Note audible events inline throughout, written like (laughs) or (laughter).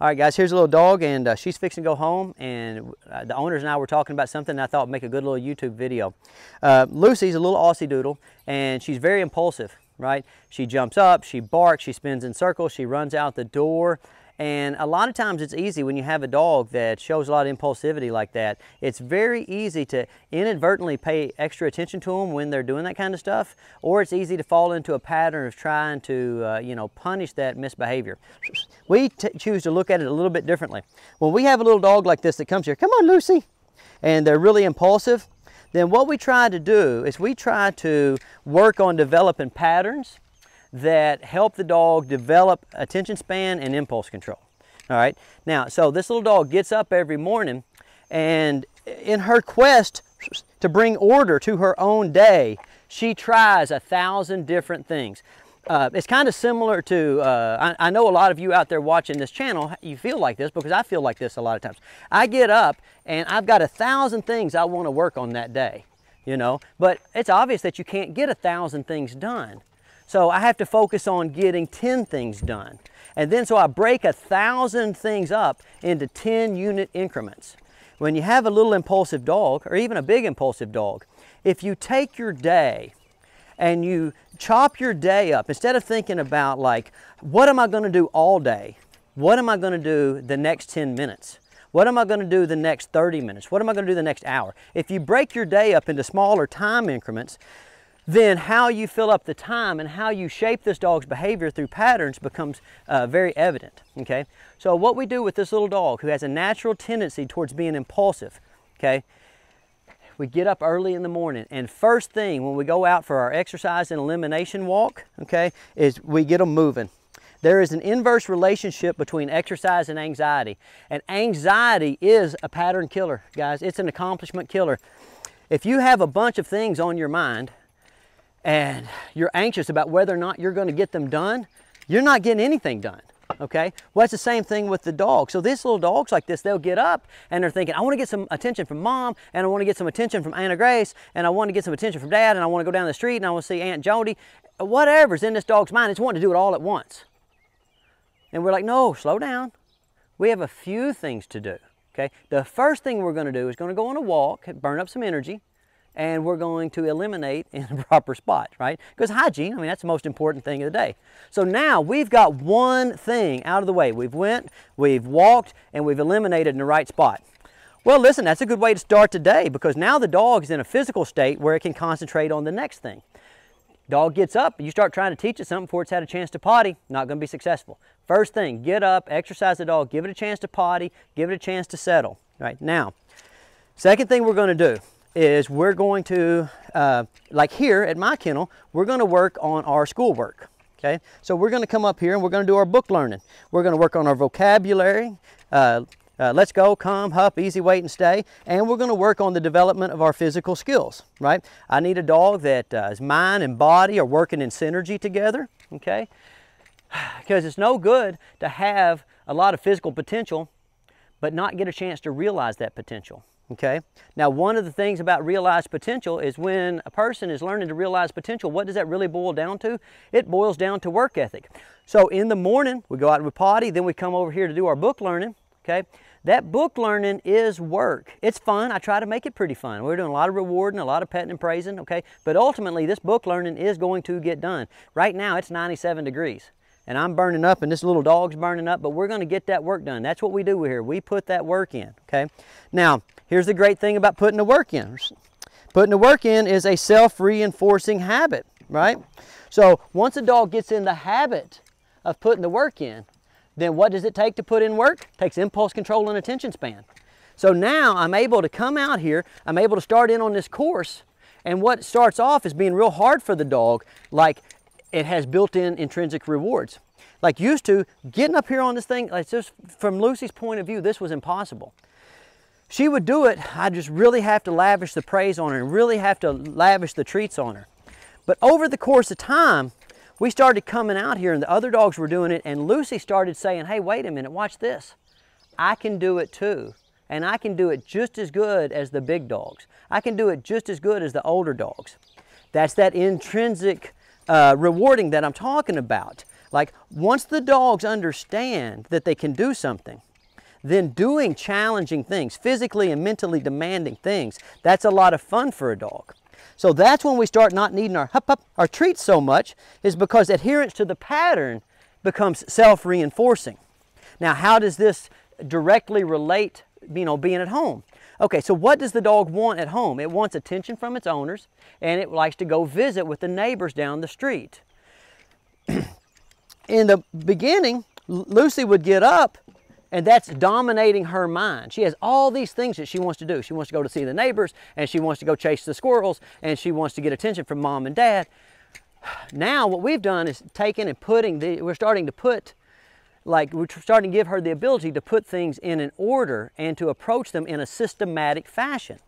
All right, guys, here's a little dog, and uh, she's fixing to go home, and uh, the owners and I were talking about something I thought would make a good little YouTube video. Uh, Lucy's a little Aussie Doodle, and she's very impulsive, right? She jumps up, she barks, she spins in circles, she runs out the door, and a lot of times it's easy when you have a dog that shows a lot of impulsivity like that. It's very easy to inadvertently pay extra attention to them when they're doing that kind of stuff, or it's easy to fall into a pattern of trying to, uh, you know, punish that misbehavior. We choose to look at it a little bit differently. When we have a little dog like this that comes here, come on Lucy, and they're really impulsive, then what we try to do is we try to work on developing patterns that help the dog develop attention span and impulse control. All right, now, so this little dog gets up every morning and in her quest to bring order to her own day, she tries a thousand different things. Uh, it's kind of similar to, uh, I, I, know a lot of you out there watching this channel, you feel like this because I feel like this a lot of times. I get up and I've got a thousand things I want to work on that day, you know, but it's obvious that you can't get a thousand things done. So I have to focus on getting 10 things done. And then so I break a thousand things up into 10 unit increments. When you have a little impulsive dog, or even a big impulsive dog, if you take your day and you chop your day up, instead of thinking about like, what am I gonna do all day? What am I gonna do the next 10 minutes? What am I going to do the next 30 minutes? What am I going to do the next hour? If you break your day up into smaller time increments, then how you fill up the time and how you shape this dog's behavior through patterns becomes uh, very evident, okay? So what we do with this little dog who has a natural tendency towards being impulsive, okay? We get up early in the morning and first thing when we go out for our exercise and elimination walk, okay, is we get them moving. There is an inverse relationship between exercise and anxiety. And anxiety is a pattern killer, guys. It's an accomplishment killer. If you have a bunch of things on your mind and you're anxious about whether or not you're going to get them done, you're not getting anything done. Okay? Well, it's the same thing with the dog. So these little dogs like this, they'll get up and they're thinking, I want to get some attention from mom, and I want to get some attention from Anna Grace, and I want to get some attention from dad, and I want to go down the street and I want to see Aunt Jody. Whatever's in this dog's mind, it's wanting to do it all at once. And we're like, no, slow down. We have a few things to do. Okay? The first thing we're going to do is going to go on a walk, burn up some energy, and we're going to eliminate in the proper spot, right? Because hygiene, I mean, that's the most important thing of the day. So now we've got one thing out of the way. We've went, we've walked, and we've eliminated in the right spot. Well, listen, that's a good way to start today because now the dog is in a physical state where it can concentrate on the next thing. Dog gets up, you start trying to teach it something before it's had a chance to potty, not going to be successful. First thing, get up, exercise the dog, give it a chance to potty, give it a chance to settle. Right now, second thing we're going to do is we're going to, uh, like here at my kennel, we're going to work on our schoolwork. Okay, so we're going to come up here and we're going to do our book learning. We're going to work on our vocabulary, uh, uh, let's go, come, hup, easy, wait, and stay. And we're going to work on the development of our physical skills, right? I need a dog that uh, his mind and body are working in synergy together, okay? (sighs) Because it's no good to have a lot of physical potential but not get a chance to realize that potential. Okay. Now, one of the things about realized potential is when a person is learning to realize potential, what does that really boil down to? It boils down to work ethic. So in the morning, we go out and we potty, then we come over here to do our book learning. Okay. That book learning is work. It's fun. I try to make it pretty fun. We're doing a lot of rewarding, a lot of petting and praising. Okay. But ultimately, this book learning is going to get done. Right now, it's 97 degrees and I'm burning up and this little dog's burning up, but we're going to get that work done. That's what we do here. We put that work in, okay? Now, here's the great thing about putting the work in. Putting the work in is a self-reinforcing habit, right? So once a dog gets in the habit of putting the work in, then what does it take to put in work? It takes impulse control and attention span. So now I'm able to come out here, I'm able to start in on this course, and what starts off is being real hard for the dog, like it has built-in intrinsic rewards. Like used to, getting up here on this thing, like just from Lucy's point of view, this was impossible. She would do it, I just really have to lavish the praise on her and really have to lavish the treats on her. But over the course of time, we started coming out here and the other dogs were doing it and Lucy started saying, hey, wait a minute, watch this. I can do it too. And I can do it just as good as the big dogs. I can do it just as good as the older dogs. That's that intrinsic uh, rewarding that I'm talking about. Like once the dogs understand that they can do something, then doing challenging things, physically and mentally demanding things, that's a lot of fun for a dog. So that's when we start not needing our hup hup, our treats so much, is because adherence to the pattern becomes self-reinforcing. Now, how does this directly relate, you know, being at home? Okay, so what does the dog want at home? It wants attention from its owners, and it likes to go visit with the neighbors down the street. (clears throat) In the beginning, Lucy would get up and that's dominating her mind. She has all these things that she wants to do. She wants to go to see the neighbors, and she wants to go chase the squirrels, and she wants to get attention from mom and dad. (sighs) Now, what we've done is taken and putting the, we're starting to put, like, we're starting to give her the ability to put things in an order and to approach them in a systematic fashion.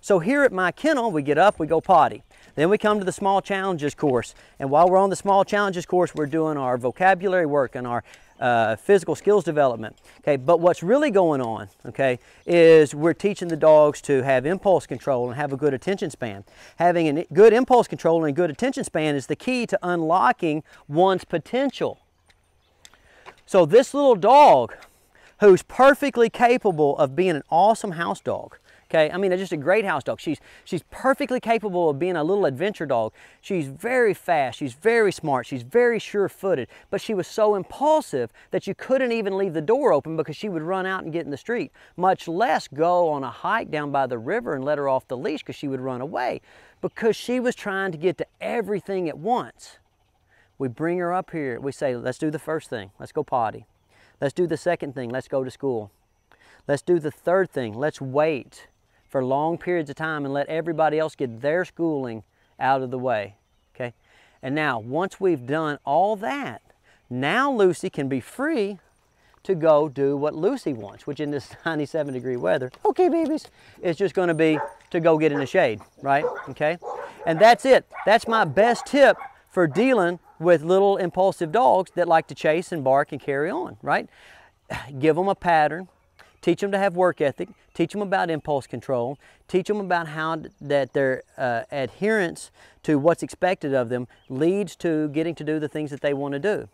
So here at my kennel, we get up, we go potty. Then we come to the small challenges course. And while we're on the small challenges course, we're doing our vocabulary work and our uh, physical skills development. Okay, but what's really going on, okay, is we're teaching the dogs to have impulse control and have a good attention span. Having a good impulse control and a good attention span is the key to unlocking one's potential. So this little dog, who's perfectly capable of being an awesome house dog, Okay, I mean, just a great house dog. She's, she's perfectly capable of being a little adventure dog. She's very fast, she's very smart, she's very sure-footed, but she was so impulsive that you couldn't even leave the door open because she would run out and get in the street, much less go on a hike down by the river and let her off the leash because she would run away because she was trying to get to everything at once. We bring her up here, we say, let's do the first thing, let's go potty. Let's do the second thing, let's go to school. Let's do the third thing, let's wait for long periods of time and let everybody else get their schooling out of the way, okay? And now, once we've done all that, now Lucy can be free to go do what Lucy wants, which in this (laughs) 97 degree weather, okay babies, is just gonna be to go get in the shade, right? Okay? And that's it. That's my best tip for dealing with little impulsive dogs that like to chase and bark and carry on, right? (sighs) Give them a pattern, teach them to have work ethic, teach them about impulse control, teach them about how that their uh, adherence to what's expected of them leads to getting to do the things that they want to do.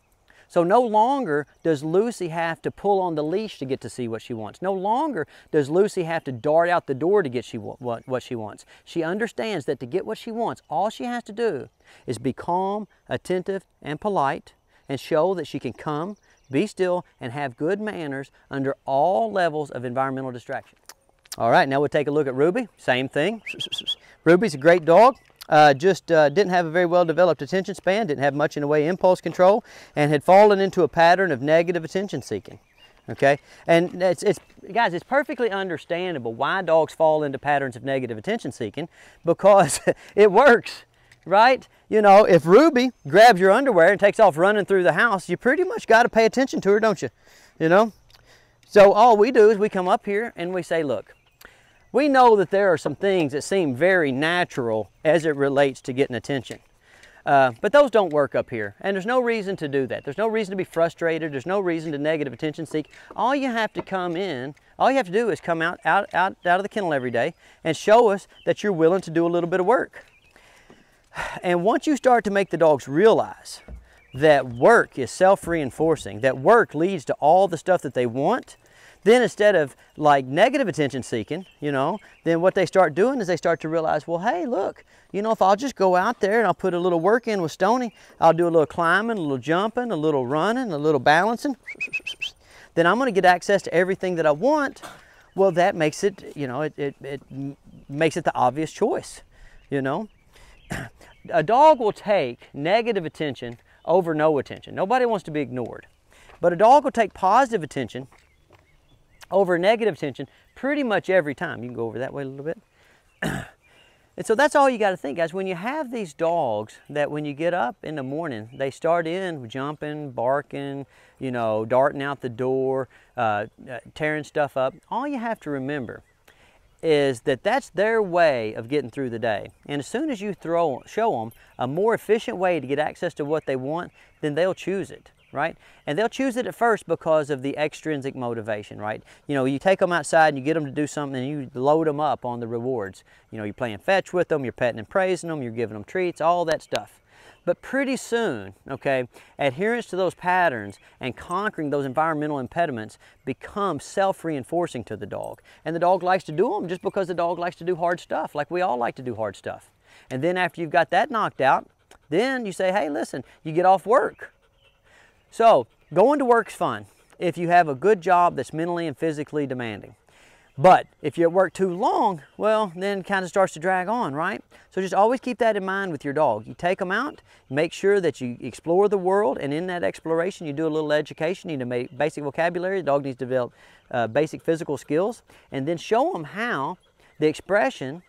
So no longer does Lucy have to pull on the leash to get to see what she wants. No longer does Lucy have to dart out the door to get she, what, what she wants. She understands that to get what she wants, all she has to do is be calm, attentive, and polite and show that she can come, be still, and have good manners under all levels of environmental distraction. All right, now we'll take a look at Ruby. Same thing. (laughs) Ruby's a great dog. Uh, just uh, didn't have a very well developed attention span, didn't have much in the way impulse control, and had fallen into a pattern of negative attention seeking. Okay, and it's, it's guys, it's perfectly understandable why dogs fall into patterns of negative attention seeking because (laughs) it works right? You know, if Ruby grabs your underwear and takes off running through the house, you pretty much got to pay attention to her, don't you? You know? So all we do is we come up here and we say, look, we know that there are some things that seem very natural as it relates to getting attention. Uh, but those don't work up here, and there's no reason to do that. There's no reason to be frustrated. There's no reason to negative attention seek. All you have to come in, all you have to do is come out, out, out, out of the kennel every day and show us that you're willing to do a little bit of work. And once you start to make the dogs realize that work is self-reinforcing, that work leads to all the stuff that they want, then instead of like negative attention seeking, you know, then what they start doing is they start to realize, well, hey, look, you know, if I'll just go out there and I'll put a little work in with Stonnie, I'll do a little climbing, a little jumping, a little running, a little balancing, then I'm going to get access to everything that I want. Well, that makes it, you know, it, it, it makes it the obvious choice, you know a dog will take negative attention over no attention. Nobody wants to be ignored. But a dog will take positive attention over negative attention pretty much every time. You can go over that way a little bit. (clears throat) and so that's all you got to think, guys. When you have these dogs that when you get up in the morning, they start in jumping, barking, you know, darting out the door, uh, uh tearing stuff up, all you have to remember is that that's their way of getting through the day. And as soon as you throw, show them a more efficient way to get access to what they want, then they'll choose it, right? And they'll choose it at first because of the extrinsic motivation, right? You know, you take them outside and you get them to do something and you load them up on the rewards. You know, you're playing fetch with them, you're petting and praising them, you're giving them treats, all that stuff. But pretty soon, okay, adherence to those patterns and conquering those environmental impediments become self-reinforcing to the dog. And the dog likes to do them just because the dog likes to do hard stuff, like we all like to do hard stuff. And then after you've got that knocked out, then you say, hey, listen, you get off work. So going to work's fun if you have a good job that's mentally and physically demanding. But if you work too long, well, then kind of starts to drag on, right? So just always keep that in mind with your dog. You take them out, make sure that you explore the world, and in that exploration, you do a little education. You need to make basic vocabulary. The dog needs to develop uh, basic physical skills, and then show them how the expression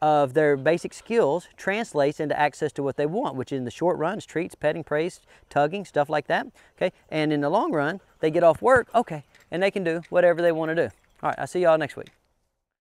of their basic skills translates into access to what they want, which in the short run is treats, petting, praise, tugging, stuff like that. Okay, and in the long run, they get off work, okay, and they can do whatever they want to do. All right, I'll see y'all next week.